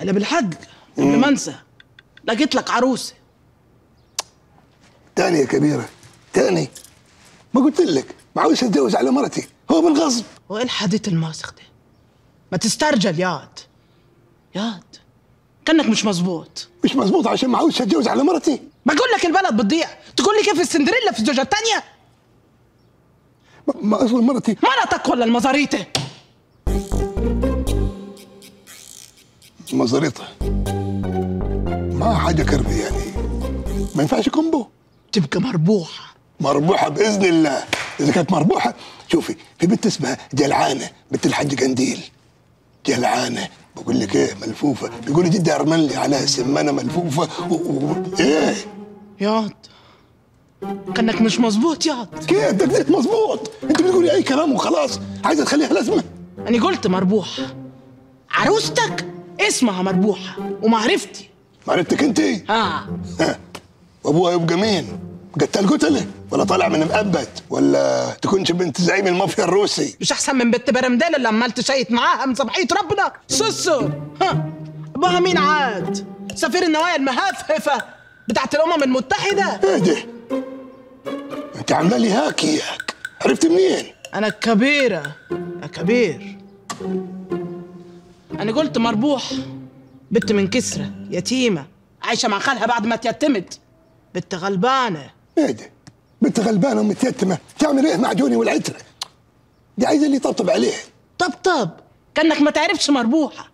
اللي بالحق قبل ما أنسى. لقيت لك عروسه تاني يا كبيرة تاني. ما قلت لك ما عاوز اتجوز على مرتي هو بالغصب. وايه الحديث الماسخ ده؟ ما تسترجل ياد ياد كأنك مش مظبوط. مش مزبوط عشان ما عاوز اتجوز على مرتي؟ بقول لك البلد بتضيع. تقول لي كيف السندريلا في الزوجة الثانية ما- ما اصل مرتي. مرتك ولا المزاريطه مزاريطة ما حاجة كربي يعني. ما ينفعش كومبو. تبقى مربوحة. مربوحة بإذن الله. إذا كانت مربوحة شوفي في بنت اسمها جلعانة بنت الحاج قنديل. جلعانة بقول لك إيه ملفوفة. بيقولوا جدي أرملي عليها سمانة ملفوفة و... و... إيه. ياد كأنك مش مظبوط ياد كيف؟ دقيت مظبوط. أنت بتقولي أي كلام وخلاص. عايزة تخليها لازمة. أنا قلت مربوحه عروستك اسمها مربوحة ومعرفتي. معرفتك أنت؟ آه. ها. وابوها يبقى مين؟ قتال قتلة؟ ولا طالع من مأبد؟ ولا تكونش بنت زعيم المافيا الروسي؟ مش أحسن من بنت برمدال اللي عمال تشيت معاها من صباحية ربنا؟ سوسو. ها. أبوها مين عاد؟ سفير النوايا المهفهفة بتاعت الأمم المتحدة. إيه ده؟ أنت عامله لي هاكي ياك عرفت منين؟ أنا الكبيرة. يا كبير. أنا قلت مربوح. بنت من كسرة. يتيمة. عايشة مع خالها بعد ما تيتمت. بنت غلبانة. إيه ده بنت غلبانة ومتيتمة. تعمل إيه مع جوني والعترة؟ دي عايزة اللي يطبطب عليه. طب طب. كأنك ما تعرفش مربوحة.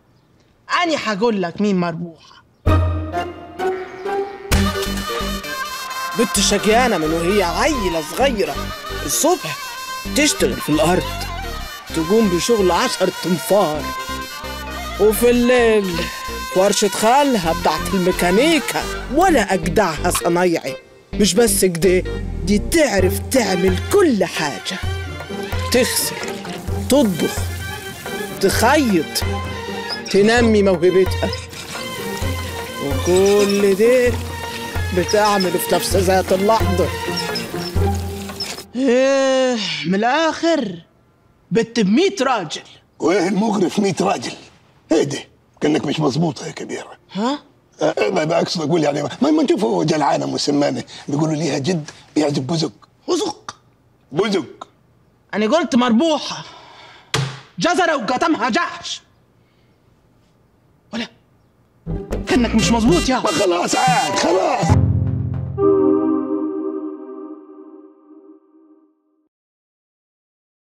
أنا هقول لك مين مربوحة. بنت شقيانة من وهي عيلة صغيرة. الصبح تشتغل في الأرض. تقوم بشغل عشر تنفار. وفي الليل ورشة خالها بتاعت الميكانيكا ولا أجدعها صنايعي. مش بس كده دي تعرف تعمل كل حاجة. تغسل تطبخ تخيط تنمي موهبتها. وكل ده بتعمل في نفس ذات اللحظة. إيه من الآخر بنت بميت راجل. وايه المغرف 100 راجل؟ إيه ده كأنك مش مظبوطة يا كبيرة. ها؟ أه أه، ما أقصد أقول يعني ما ما نشوفه جلعانه مسمانه بيقولوا ليها جد بيعجب بزق. وزق بزق. أنا قلت مربوحة. جزرة وقتمها جحش. ولا كأنك مش مظبوط يا. ما خلاص عاد خلاص.